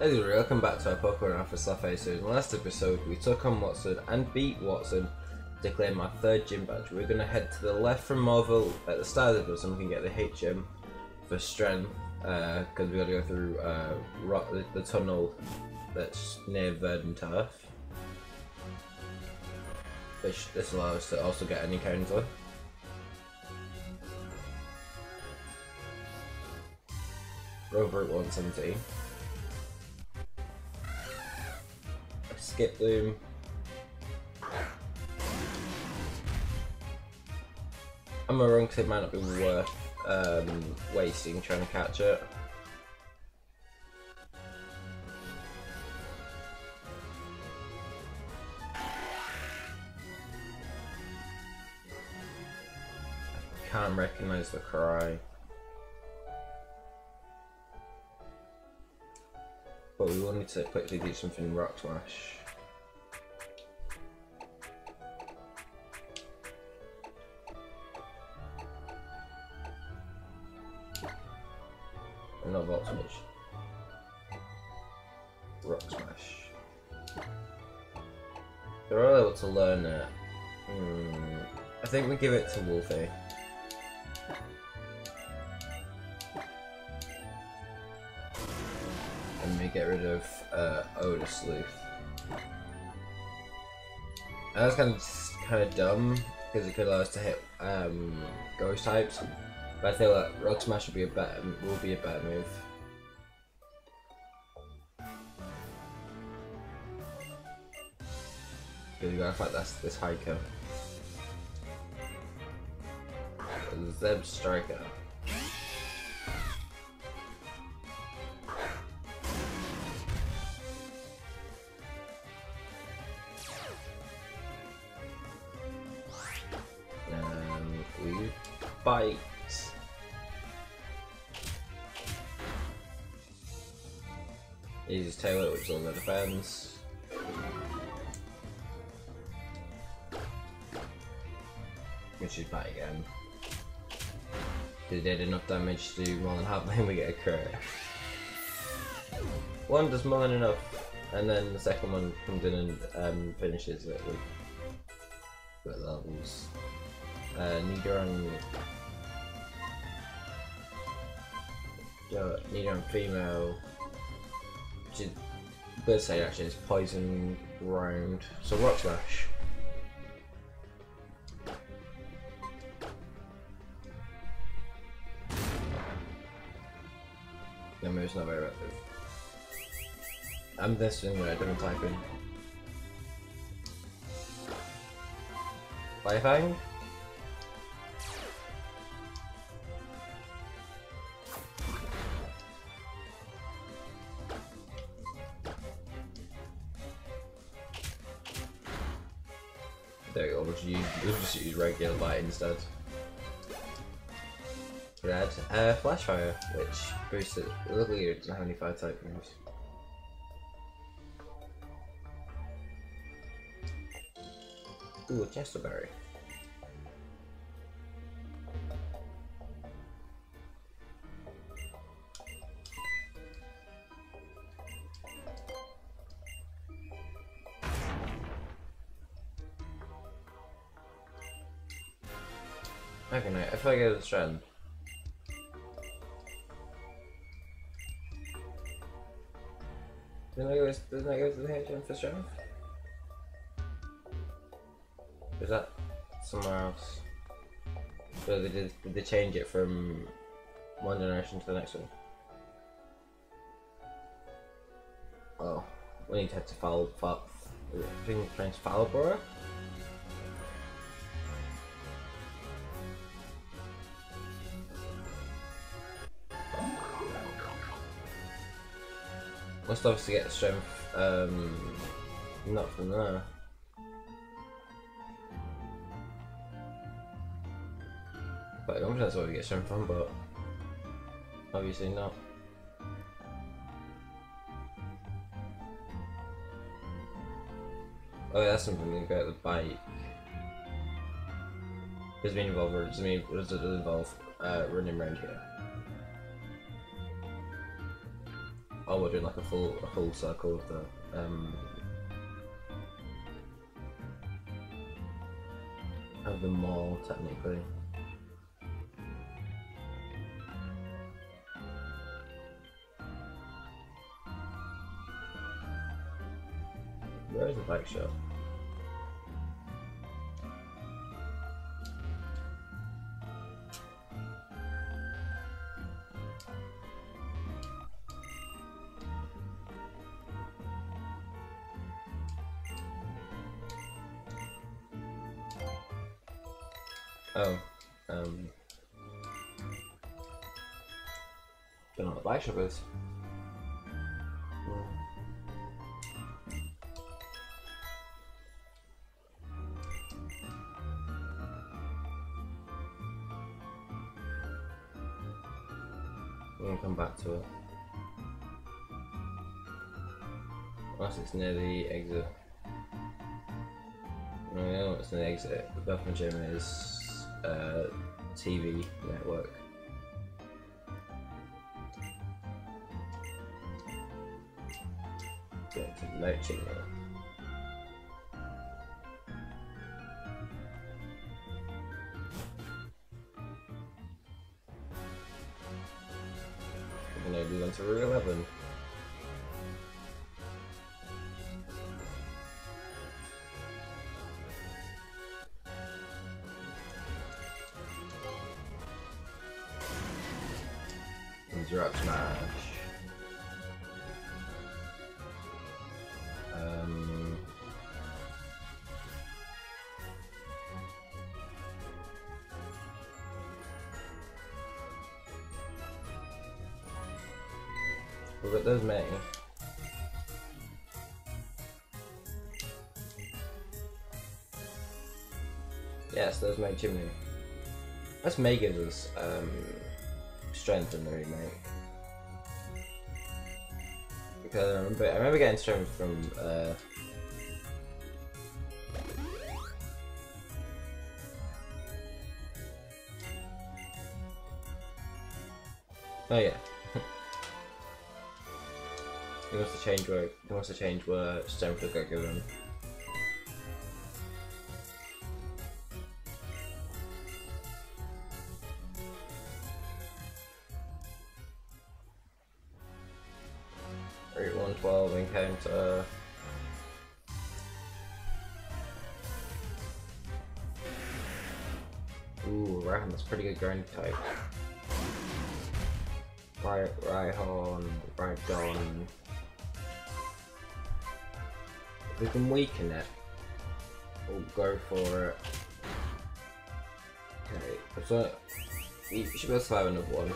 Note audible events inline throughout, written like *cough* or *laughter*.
Anyway, welcome back to our Pokemon Alpha Sapphire series. In the last episode, we took on Wattson and beat Wattson to claim our third gym badge. We're going to head to the left from Mauville at the start of the so we can get the HM for strength, because we got to go through uh, rock, the, the tunnel that's near Verdanturf. Which this allows us to also get an encounter. Rover at 117. Skiploom. I'm a wrong because it might not be worth um, wasting trying to catch it. Can't recognize the cry. But we will need to quickly do something rock smash. No rock smash. Rock smash. They're all able to learn it. Hmm. I think we give it to Wolfie. and we get rid of uh, Odor Sleuth. That's kind of kind of dumb because it could allow us to hit um, ghost types, but I feel like Rock Smash would be a better will be a better move. Because we gotta fight this this hiker. Zebstrika. And we. Uses tail which is on the defense. Which is bite again. They did enough damage to more than half, then we get a crit. One does more than enough, and then the second one comes in and um, finishes it with, with levels. Uh, Nidoran. Nidoran female. Is, let's say actually it's poison round. So rock smash. No, move's not very effective. I'm this I don't type in. Firefang? There just use regular light instead. Red, uh, Flashfire, which boosts it. Luckily, it doesn't have any fire type moves. Ooh, Chesto Berry. Okay, no, if I go to the strand. Doesn't that go, doesn't that go to the HM for strength? Is that somewhere else? So they did, did they change it from one generation to the next one? Oh, we need to head to Foul, Foul, I think pronounced Foulborough? Must obviously get strength, um, not from there. But I'm sure that's where we get strength from, but obviously not. Oh, yeah, that's something we got the bike. Does it mean involve, does it does it involve uh, running around here? Oh, we're doing like a full a full circle of the um of the mall technically. Where is the bike shop? Oh, um, don't know what the shop is. We'll come back to it. Unless it's near the exit. No, it's near the exit. The Bethlehem Gym is uh, TV network. It's a note signal. We're gonna do to Route 11. But there's me. Yes, there's my chimney. That's May gives us um, strength in the remake. Because I remember, I remember getting strength from uh, Oh yeah. He wants to change where he wants to change where will get given. Route 112 encounter. Ooh, Rhyhorn, that's pretty good ground type. Right, Rhyhorn, right we can weaken it, we'll go for it. Okay, so we should be able to survive another one.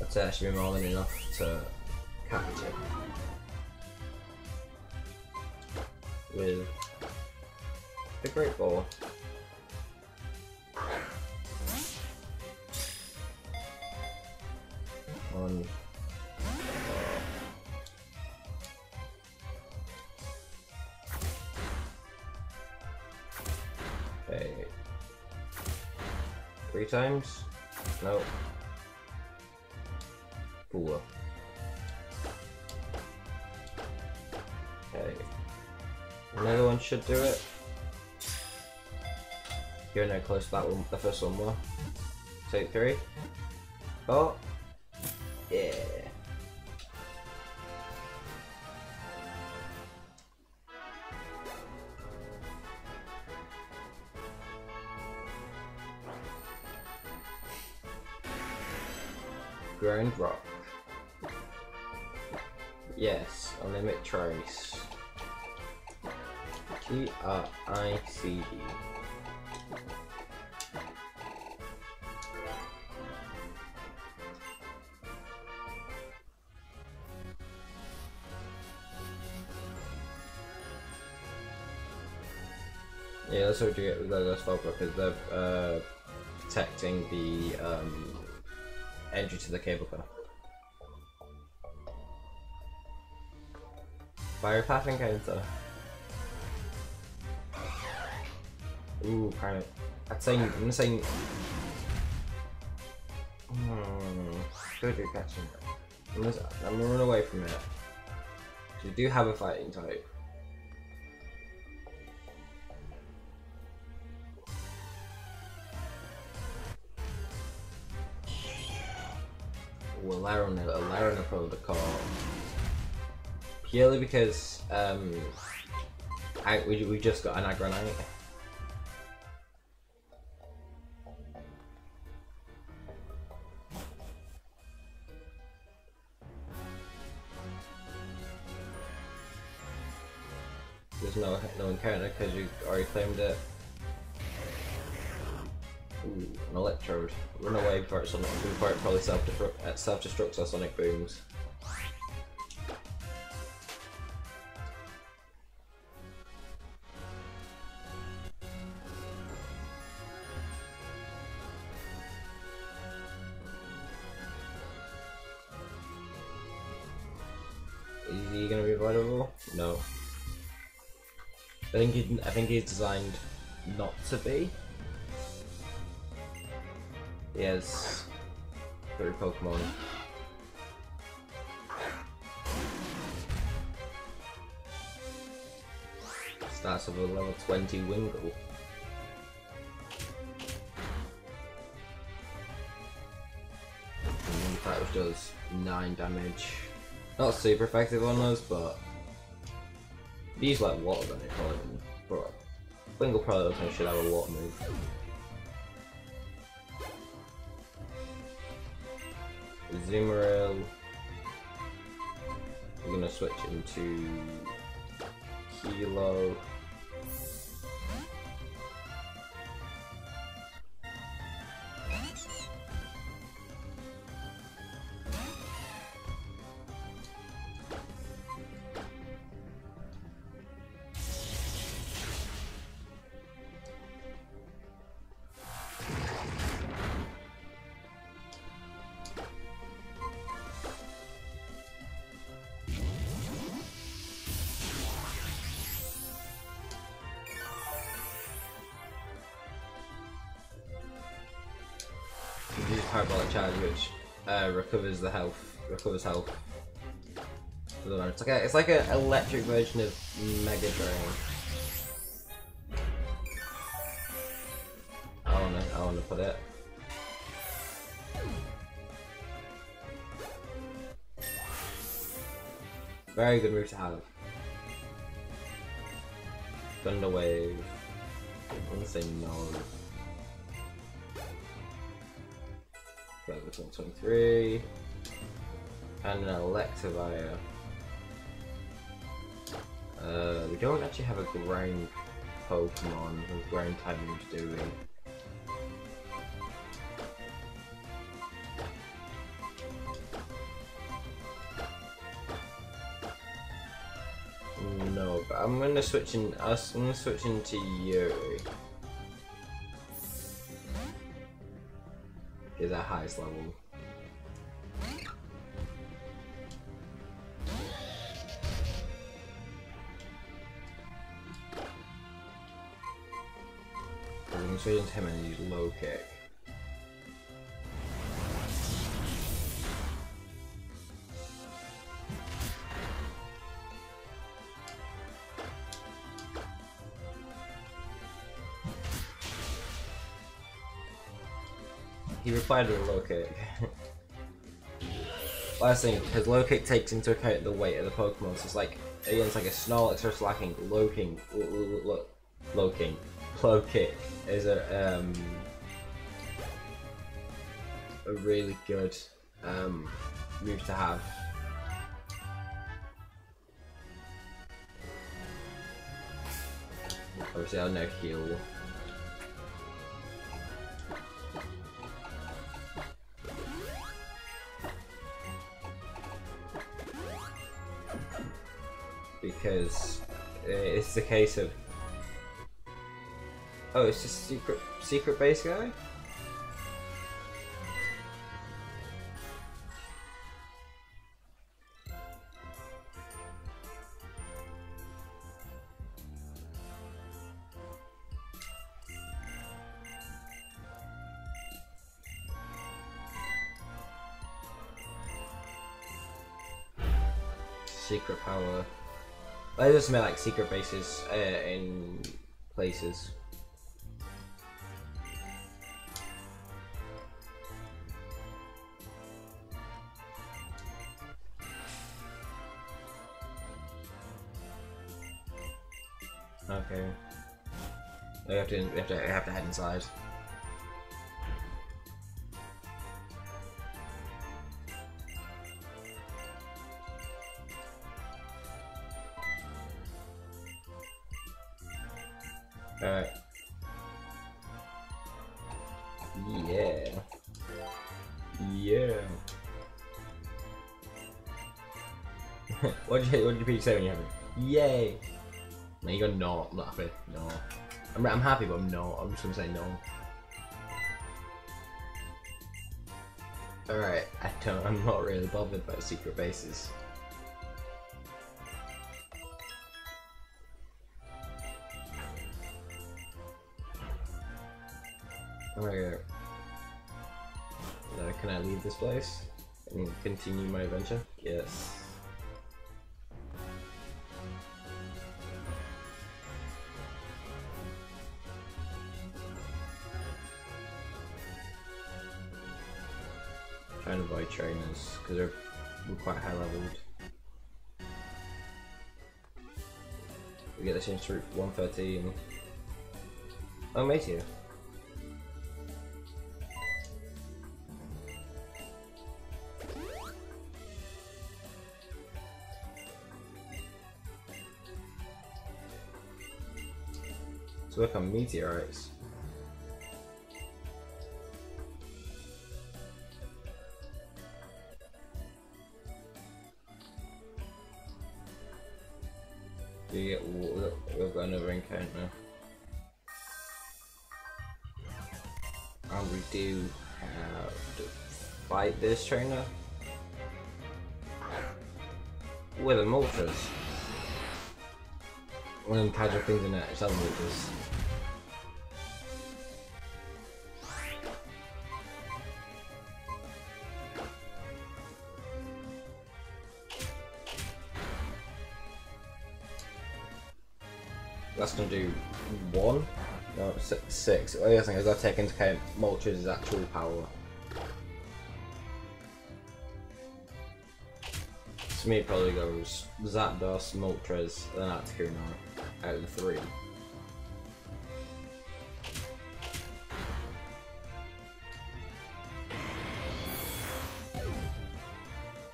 That's actually more than enough to catch it. With the Great Ball. Times? No. Four. Okay. Another one should do it. You're no close to that one, the first one more. Take three. Oh. Ground rock. Yes, I'll limit trace. T R I C D. Yeah, that's what you get with those Fog because they're uh, protecting the um, entry to the cable car. Fire path encounter. Ooh, of. I'd say I'm gonna say. Hmm. Good it. I'm gonna, I'm gonna run away from it. We do have a fighting type. Well, Larona, probably the call. Purely because um, I, we, we just got an Agronite. There's no no encounter because you already claimed it. An electrode. Run away it, sonic, before it probably self-destructs uh, self destructs our sonic booms. Is he gonna be avoidable? No. I think he, I think he's designed not to be. Has three Pokemon. Starts with a level 20 Wingull. That does 9 damage. Not super effective on us, but these like water it probably but Wingull probably should have a water move. Zumarill. We're gonna switch into Kilo. Parabolic Charge, which uh, recovers the health, recovers health. Know, It's like a, it's like an electric version of Mega Drain. I wanna, I wanna put it. Very good move to have. Thunder Wave. I'm gonna say no. Level 23. And an Electivire. Uh, we don't actually have a ground Pokemon with ground type moves, do we? No, but I'm gonna switch in. I'm gonna switch into Yuri. Highest level. I'm gonna switch him and use low kick. He replied with a low kick. *laughs* Last thing, his low kick takes into account the weight of the Pokemon, so it's like against like a Snorlax or Slaking, low king, low, low king, *laughs* low kick is a um a really good um move to have. Obviously, I'll no heal. Because it's the case of oh it's just secret secret base guy Just meant like secret bases uh, in places. Okay. We have to, we have to, we have to head inside. You say when you have it? Yay! No, you go no, I'm not happy. No. I'm, I'm happy but I'm no. I'm just gonna say no. Alright, I don't I'm not really bothered by secret bases. Okay. Now, uh, can I leave this place and continue my adventure? Yes. Trainers because they're we're quite high leveled. We get this in through 113. Oh, mate here. Let's work on meteorites. This trainer with a Moltres. One of them casual things in it, it's other Moltres. That's gonna do one. No, six. six. Oh, yeah, I think I've got to take into account Moltres' actual power. To me, it probably goes Zapdos, Moltres, then Articuno out of the three.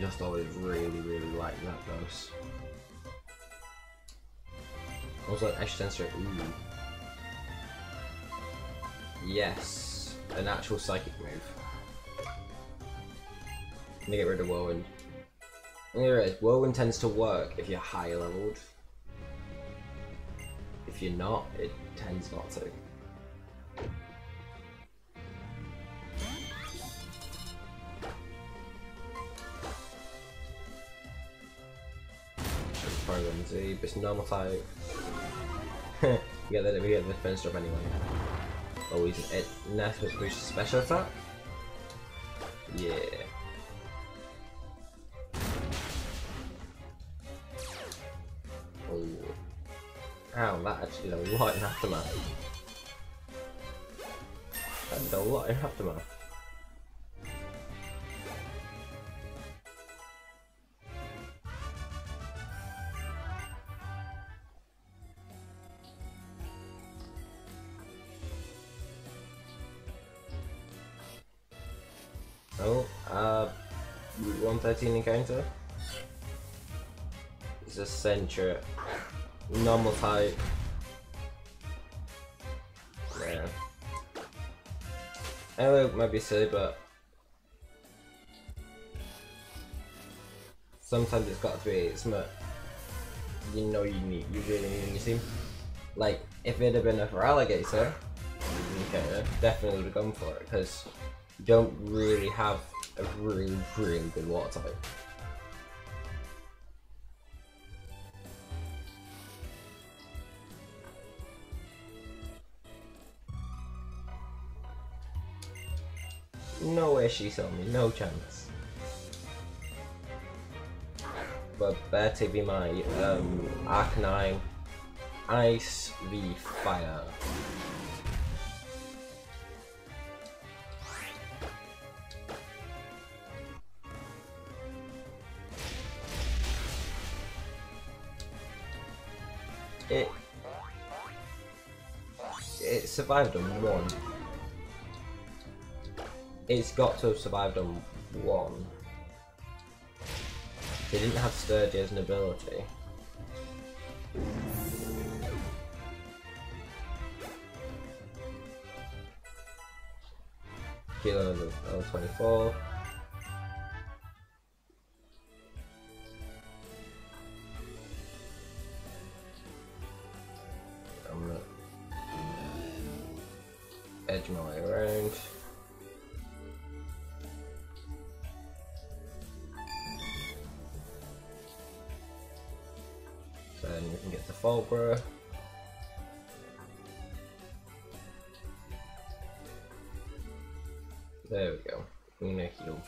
Just always really, really like Zapdos. Also, Edge Sensor, ooh. Yes, an actual psychic move. I'm gonna get rid of Whirlwind. There it is. Whirlwind tends to work if you're high leveled. If you're not, it tends not to. Porygon-Z, it's normal type. *laughs* we get the we get the defense drop anyway. Oh, he's it. Next was boost special attack. Yeah. Ow, that actually did a lot in aftermath. That did a lot in aftermath. Oh, uh, 113 encounter. It's a Sentret. Normal type. Yeah. it might be silly, but sometimes it's got to be smart. You know you need, you really need your team. Like, if it had been a Feraligatr, okay, definitely would have gone for it, because you don't really have a really, really good water type. Way she me, no chance. but better be my um, Arcanine Ice v Fire. It it survived on one. It's got to have survived on one. They didn't have Sturdy as an ability. Kilo level 24. I'm gonna edge my way around. Then we can get the Fulbra. There we go. Gonna heal.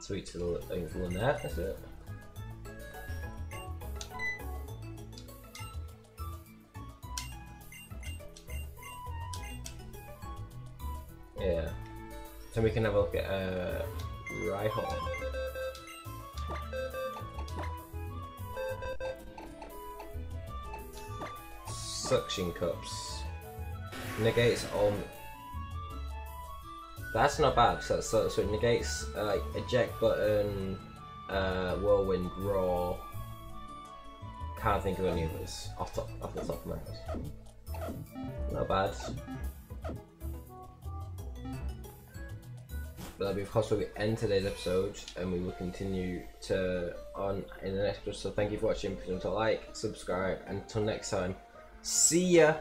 Sweet to the think Lanette, is it? So we can have a look at uh, Rhyhorn. Suction cups. Negates all. That's not bad. So, so, so it negates uh, eject button, uh, whirlwind, raw. Can't think of any others off off the top of my head. Not bad. But that'll be of course we end today's episode and we will continue to on in the next episode. So thank you for watching, please don't like, subscribe, and until next time, see ya!